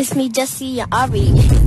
It's me, Jesse and Ari.